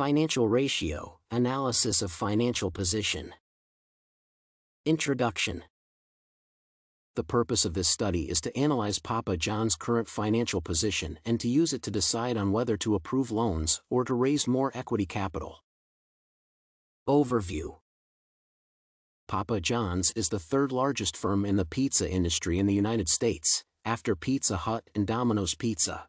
Financial Ratio Analysis of Financial Position. Introduction The purpose of this study is to analyze Papa John's current financial position and to use it to decide on whether to approve loans or to raise more equity capital. Overview Papa John's is the third largest firm in the pizza industry in the United States, after Pizza Hut and Domino's Pizza.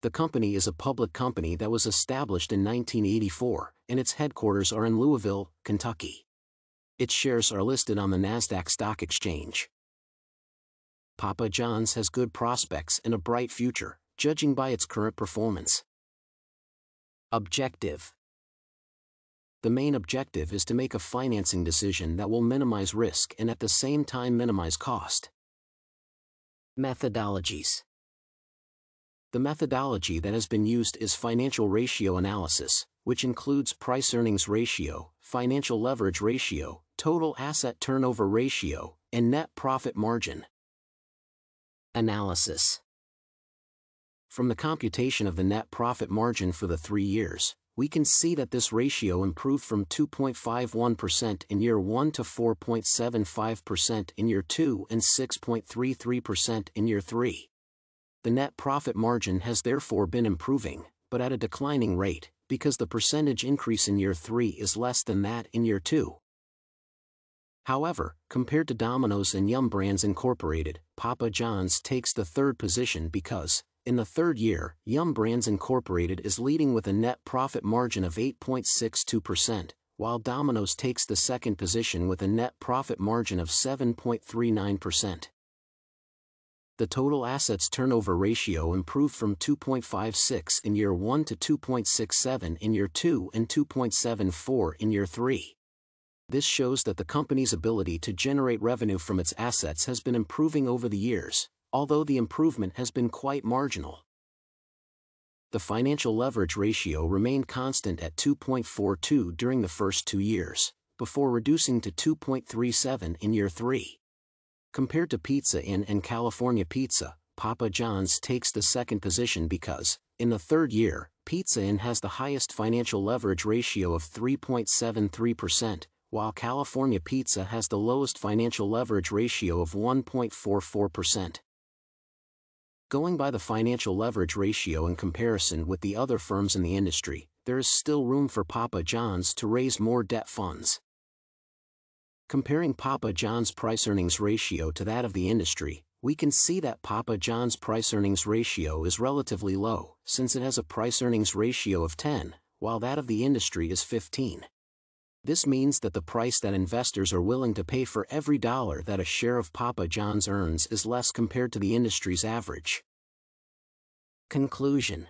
The company is a public company that was established in 1984, and its headquarters are in Louisville, Kentucky. Its shares are listed on the NASDAQ Stock Exchange. Papa John's has good prospects and a bright future, judging by its current performance. Objective The main objective is to make a financing decision that will minimize risk and at the same time minimize cost. Methodologies the methodology that has been used is financial ratio analysis, which includes price-earnings ratio, financial leverage ratio, total asset turnover ratio, and net profit margin. Analysis From the computation of the net profit margin for the three years, we can see that this ratio improved from 2.51% in year 1 to 4.75% in year 2 and 6.33% in year 3 the net profit margin has therefore been improving, but at a declining rate, because the percentage increase in year 3 is less than that in year 2. However, compared to Domino's and Yum! Brands Incorporated, Papa John's takes the third position because, in the third year, Yum! Brands Incorporated is leading with a net profit margin of 8.62%, while Domino's takes the second position with a net profit margin of 7.39% the total assets turnover ratio improved from 2.56 in year 1 to 2.67 in year 2 and 2.74 in year 3. This shows that the company's ability to generate revenue from its assets has been improving over the years, although the improvement has been quite marginal. The financial leverage ratio remained constant at 2.42 during the first two years, before reducing to 2.37 in year 3. Compared to Pizza Inn and California Pizza, Papa John's takes the second position because, in the third year, Pizza Inn has the highest financial leverage ratio of 3.73%, while California Pizza has the lowest financial leverage ratio of 1.44%. Going by the financial leverage ratio in comparison with the other firms in the industry, there is still room for Papa John's to raise more debt funds. Comparing Papa John's price-earnings ratio to that of the industry, we can see that Papa John's price-earnings ratio is relatively low, since it has a price-earnings ratio of 10, while that of the industry is 15. This means that the price that investors are willing to pay for every dollar that a share of Papa John's earns is less compared to the industry's average. Conclusion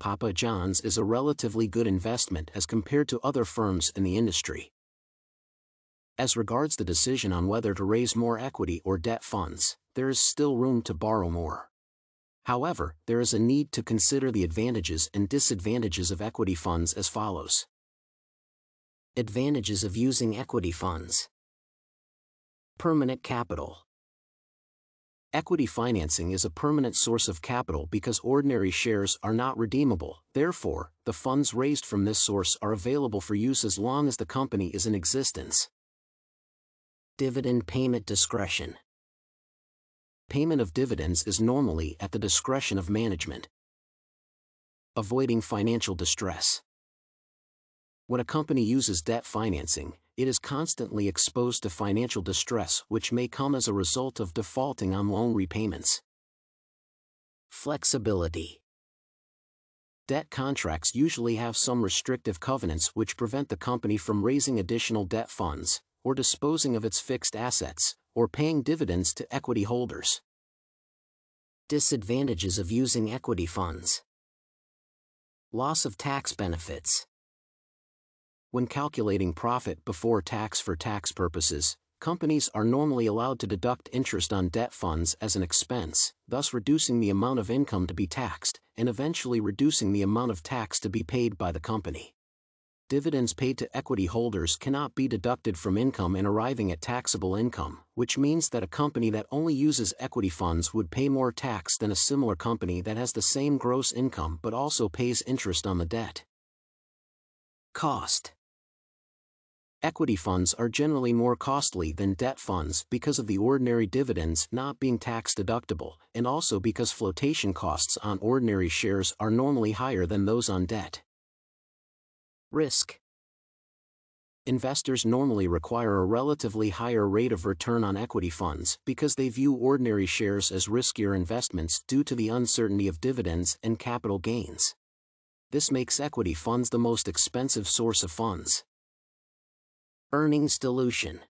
Papa John's is a relatively good investment as compared to other firms in the industry. As regards the decision on whether to raise more equity or debt funds, there is still room to borrow more. However, there is a need to consider the advantages and disadvantages of equity funds as follows. Advantages of using equity funds. Permanent capital. Equity financing is a permanent source of capital because ordinary shares are not redeemable, therefore, the funds raised from this source are available for use as long as the company is in existence. Dividend Payment Discretion Payment of dividends is normally at the discretion of management. Avoiding financial distress. When a company uses debt financing, it is constantly exposed to financial distress which may come as a result of defaulting on loan repayments. Flexibility. Debt contracts usually have some restrictive covenants which prevent the company from raising additional debt funds, or disposing of its fixed assets, or paying dividends to equity holders. Disadvantages of using equity funds. Loss of tax benefits. When calculating profit before tax for tax purposes, companies are normally allowed to deduct interest on debt funds as an expense, thus reducing the amount of income to be taxed, and eventually reducing the amount of tax to be paid by the company dividends paid to equity holders cannot be deducted from income in arriving at taxable income, which means that a company that only uses equity funds would pay more tax than a similar company that has the same gross income but also pays interest on the debt. Cost Equity funds are generally more costly than debt funds because of the ordinary dividends not being tax deductible and also because flotation costs on ordinary shares are normally higher than those on debt. Risk Investors normally require a relatively higher rate of return on equity funds because they view ordinary shares as riskier investments due to the uncertainty of dividends and capital gains. This makes equity funds the most expensive source of funds. Earnings dilution.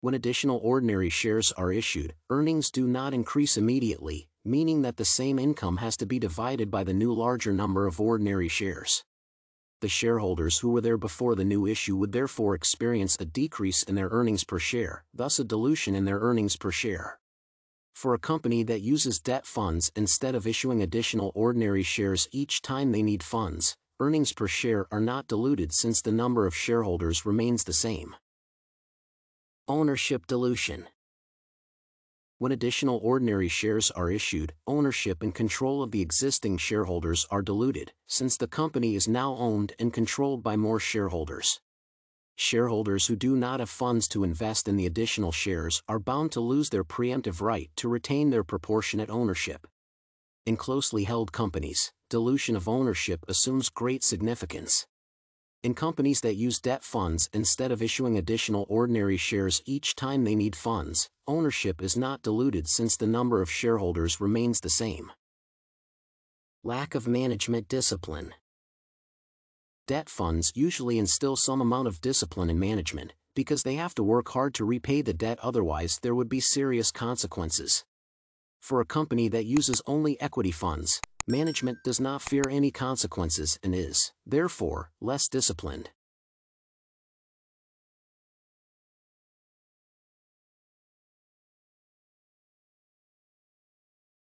When additional ordinary shares are issued, earnings do not increase immediately, meaning that the same income has to be divided by the new larger number of ordinary shares. The shareholders who were there before the new issue would therefore experience a decrease in their earnings per share, thus a dilution in their earnings per share. For a company that uses debt funds instead of issuing additional ordinary shares each time they need funds, earnings per share are not diluted since the number of shareholders remains the same. Ownership dilution. When additional ordinary shares are issued, ownership and control of the existing shareholders are diluted, since the company is now owned and controlled by more shareholders. Shareholders who do not have funds to invest in the additional shares are bound to lose their preemptive right to retain their proportionate ownership. In closely held companies, dilution of ownership assumes great significance. In companies that use debt funds instead of issuing additional ordinary shares each time they need funds, ownership is not diluted since the number of shareholders remains the same. Lack of management discipline. Debt funds usually instill some amount of discipline in management, because they have to work hard to repay the debt otherwise there would be serious consequences. For a company that uses only equity funds, management does not fear any consequences and is, therefore, less disciplined.